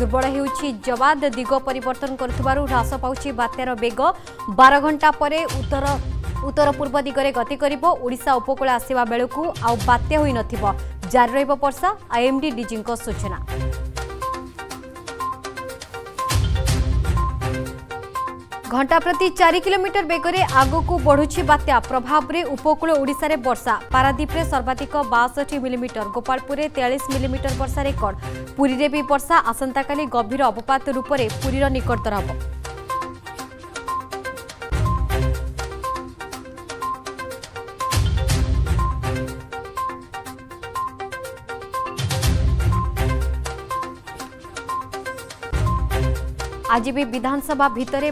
ଦୁର୍ବଳ ହେଉଛି ଜବାଦ ଦିଗ ପରିବର୍ତ୍ତନ କରୁଥିବାରୁ ହ୍ରାସ ପାଉଛି ବାତ୍ୟାର ବେଗ ବାର ଘଣ୍ଟା ପରେ ଉତ୍ତର ଉତ୍ତର ପୂର୍ବ ଦିଗରେ ଗତି କରିବ ଓଡ଼ିଶା ଉପକୂଳ ଆସିବା ବେଳକୁ ଆଉ ବାତ୍ୟା ହୋଇନଥିବ ଜାରି ରହିବ ବର୍ଷା ଆଇଏମ୍ଡି ସୂଚନା ঘণ্টা প্রতি চারি কিলোমিটর বেগরে আগুক বড়ুছি বাত্যা প্রভাবে উপকূল ওড়শার বর্ষা পারাদ্বীপে সর্বাধিক বাষঠি মিলিমিটর গোপালপুরে তেয়াশ মিলিমিটর বর্ষা রেকর্ড পুরীরে বি বর্ষা আসন্তকালি গভীর অবপাত রূপে পুরীর নিকটতর হব ଆଜି ବି ବିଧାନସଭା ଭିତରେ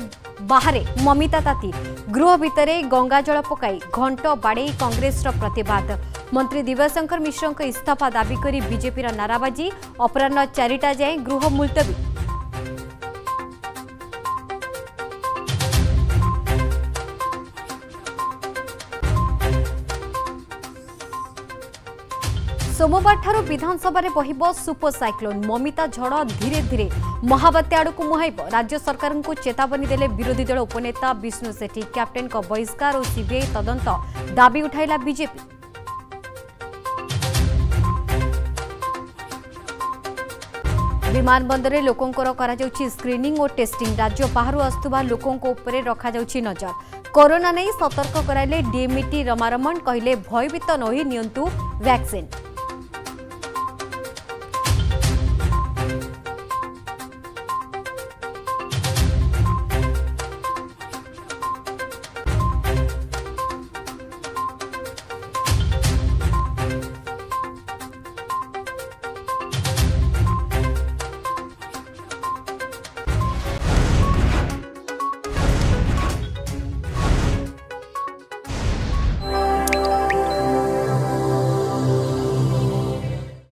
ବାହାରେ ମମିତା ତାତି ଗୃହ ଭିତରେ ଗଙ୍ଗାଜଳ ପକାଇ ଘଣ୍ଟ ବାଡ଼େଇ କଂଗ୍ରେସର ପ୍ରତିବାଦ ମନ୍ତ୍ରୀ ଦିବ୍ୟଶଙ୍କର ମିଶ୍ରଙ୍କ ଇସ୍ତଫା ଦାବି କରି ବିଜେପିର ନାରାବାଜି ଅପରାହ୍ନ ଚାରିଟା ଯାଏଁ ଗୃହ ମୁଲତବୀ सोमबारठ विधानसभ बहब साइक्लोन ममिता झड धीरे धी महावात्या आडको मुहैब्य सरकार चेतावनी देले विरोधी दल उपता विष्णु सेठी क्याप्टेनको बहिष्कार और सीबीआई तद दाबी उठाइला बीजेपी विमान बन्दरे स्क्रीनिंग और टेस्टिंग राज्य बाहु आसु नजर कोरोना को सतर्क गरी रमारमण कहिले भयभीत नहु नियन्त्रु वैक्सीन